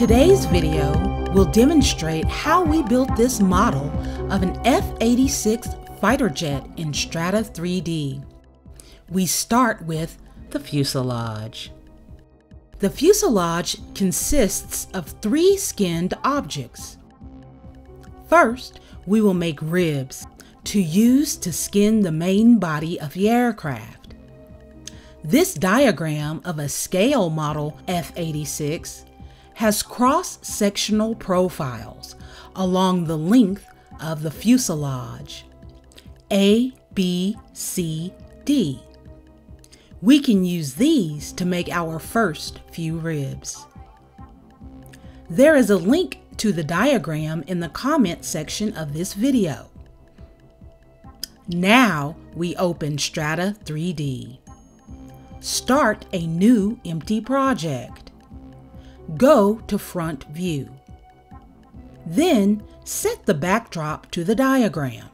Today's video will demonstrate how we built this model of an F-86 fighter jet in Strata 3D. We start with the fuselage. The fuselage consists of three skinned objects. First, we will make ribs to use to skin the main body of the aircraft. This diagram of a scale model F-86 has cross-sectional profiles along the length of the fuselage A, B, C, D. We can use these to make our first few ribs. There is a link to the diagram in the comment section of this video. Now we open Strata 3D. Start a new empty project. Go to Front View. Then set the backdrop to the diagram.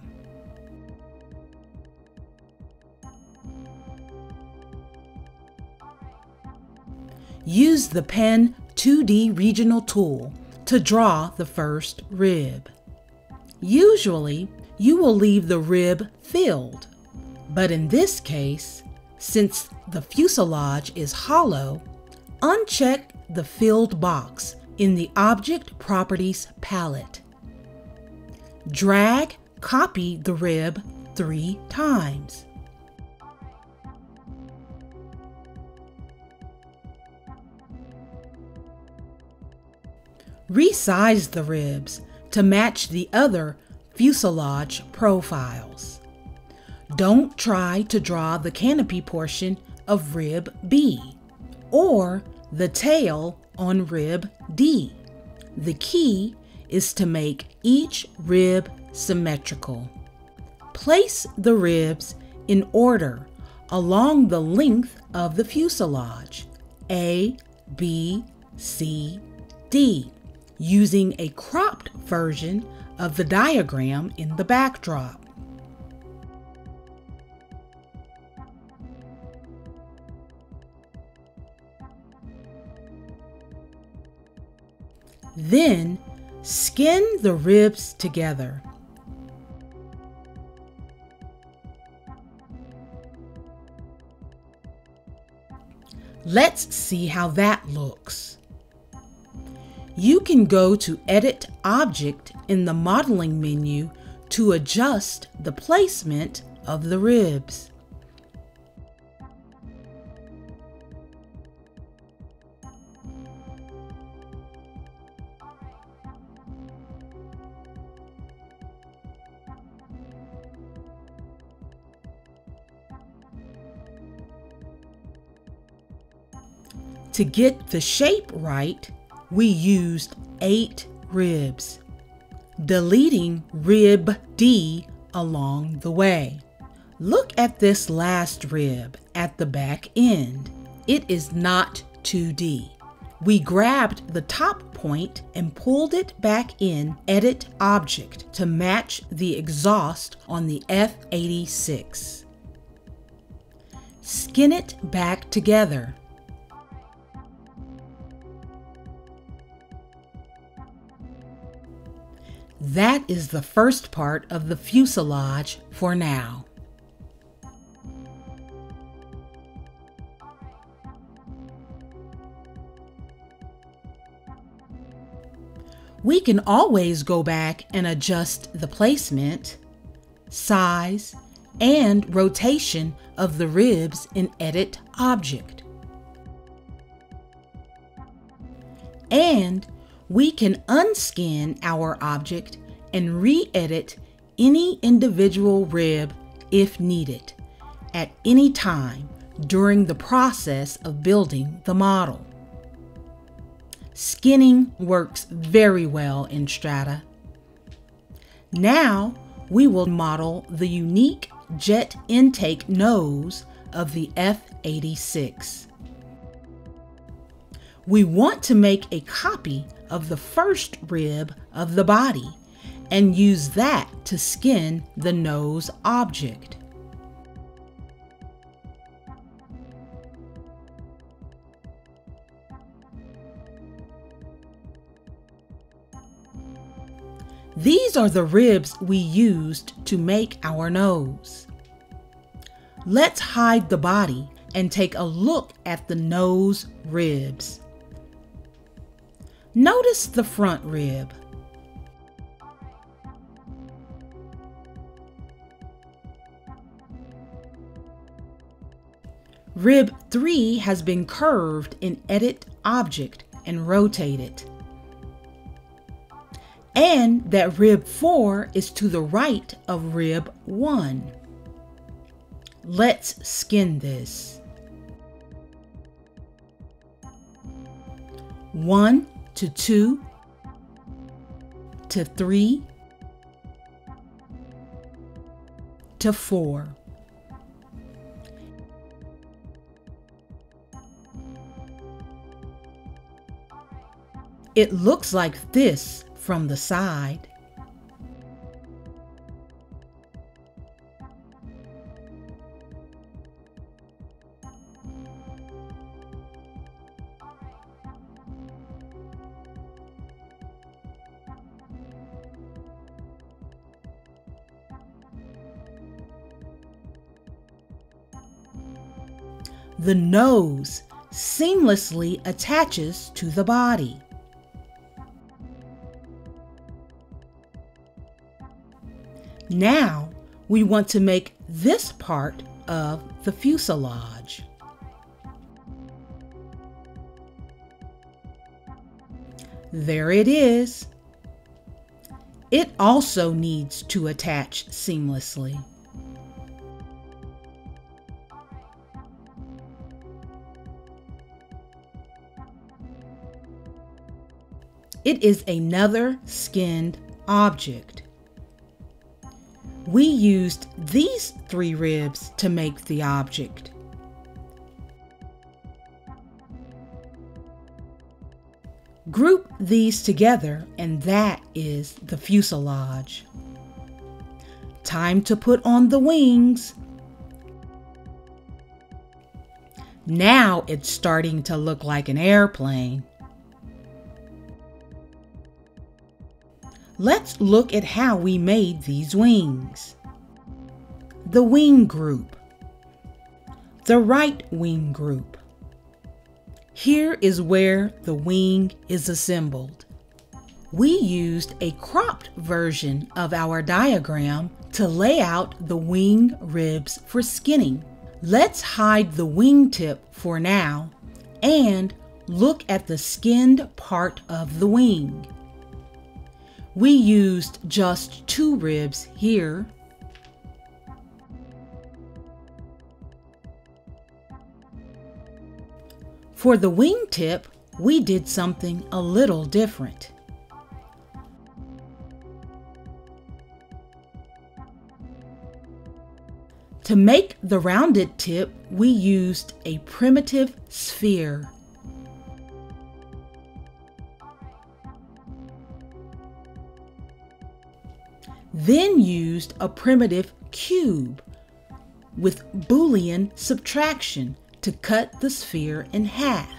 Use the Pen 2D Regional tool to draw the first rib. Usually, you will leave the rib filled, but in this case, since the fuselage is hollow, uncheck the filled box in the Object Properties palette. Drag copy the rib three times. Resize the ribs to match the other fuselage profiles. Don't try to draw the canopy portion of rib B or the tail on rib D. The key is to make each rib symmetrical. Place the ribs in order along the length of the fuselage A, B, C, D using a cropped version of the diagram in the backdrop. Then skin the ribs together. Let's see how that looks. You can go to Edit Object in the Modeling menu to adjust the placement of the ribs. To get the shape right, we used eight ribs, deleting rib D along the way. Look at this last rib at the back end. It is not 2D. We grabbed the top point and pulled it back in Edit Object to match the exhaust on the F-86. Skin it back together That is the first part of the fuselage for now. We can always go back and adjust the placement, size, and rotation of the ribs in Edit Object. And we can unskin our object and re-edit any individual rib if needed at any time during the process of building the model. Skinning works very well in Strata. Now we will model the unique jet intake nose of the F-86. We want to make a copy of the first rib of the body and use that to skin the nose object. These are the ribs we used to make our nose. Let's hide the body and take a look at the nose ribs. Notice the front rib. Rib 3 has been curved in Edit Object and rotated. And that rib 4 is to the right of rib 1. Let's skin this. 1 to 2 to 3 to 4. It looks like this from the side. The nose seamlessly attaches to the body. Now we want to make this part of the fuselage. There it is. It also needs to attach seamlessly. It is another skinned object. We used these three ribs to make the object. Group these together and that is the fuselage. Time to put on the wings. Now it's starting to look like an airplane. Let's look at how we made these wings. The wing group. The right wing group. Here is where the wing is assembled. We used a cropped version of our diagram to lay out the wing ribs for skinning. Let's hide the wingtip for now and look at the skinned part of the wing. We used just two ribs here. For the wingtip, we did something a little different. To make the rounded tip, we used a primitive sphere. Then used a primitive cube with Boolean subtraction to cut the sphere in half.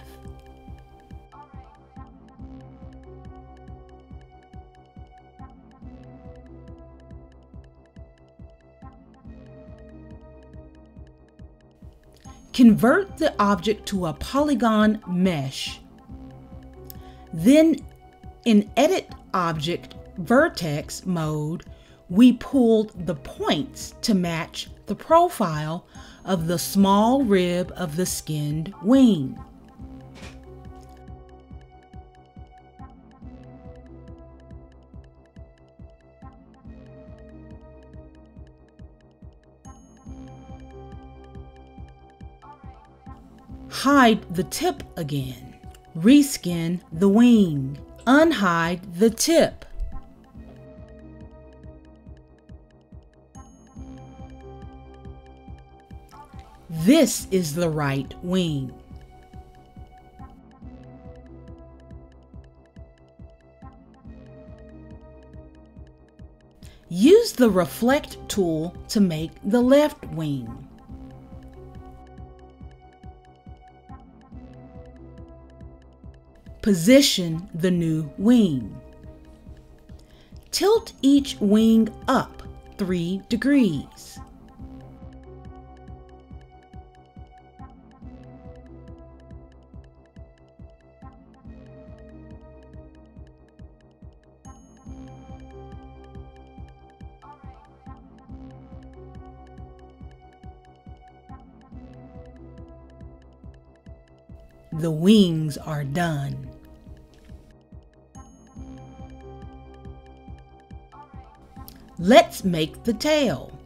Convert the object to a polygon mesh. Then in Edit Object Vertex mode, we pulled the points to match the profile of the small rib of the skinned wing. Hide the tip again. Reskin the wing. Unhide the tip. This is the right wing. Use the reflect tool to make the left wing. Position the new wing. tilt each wing up 3 degrees. The wings are done. Let's make the tail.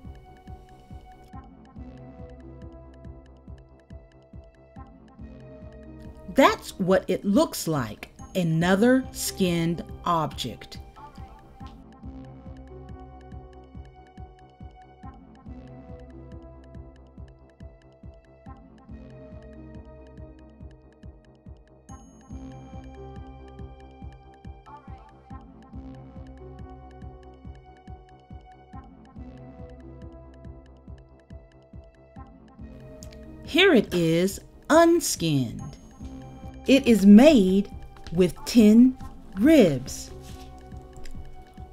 That's what it looks like, another skinned object. Here it is unskinned. It is made with 10 ribs.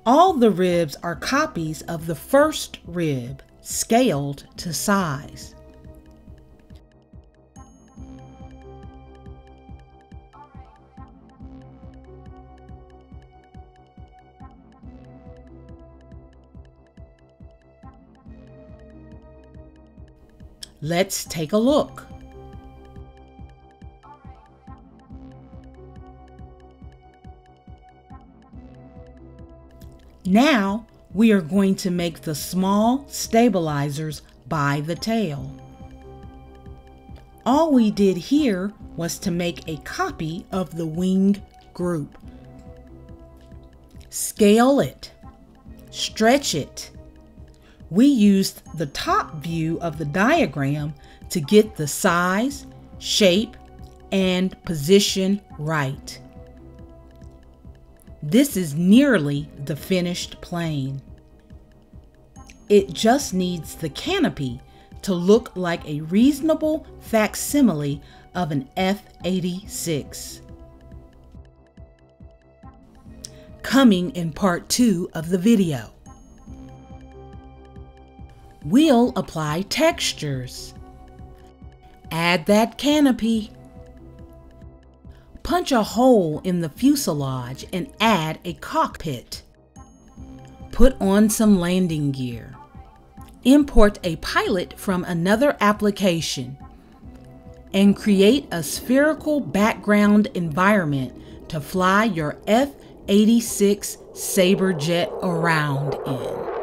All the ribs are copies of the first rib, scaled to size. Let's take a look. Now we are going to make the small stabilizers by the tail. All we did here was to make a copy of the wing group. Scale it, stretch it, we used the top view of the diagram to get the size, shape, and position right. This is nearly the finished plane. It just needs the canopy to look like a reasonable facsimile of an F-86. Coming in part two of the video. We'll apply textures. Add that canopy. Punch a hole in the fuselage and add a cockpit. Put on some landing gear. Import a pilot from another application and create a spherical background environment to fly your F-86 Sabre jet around in.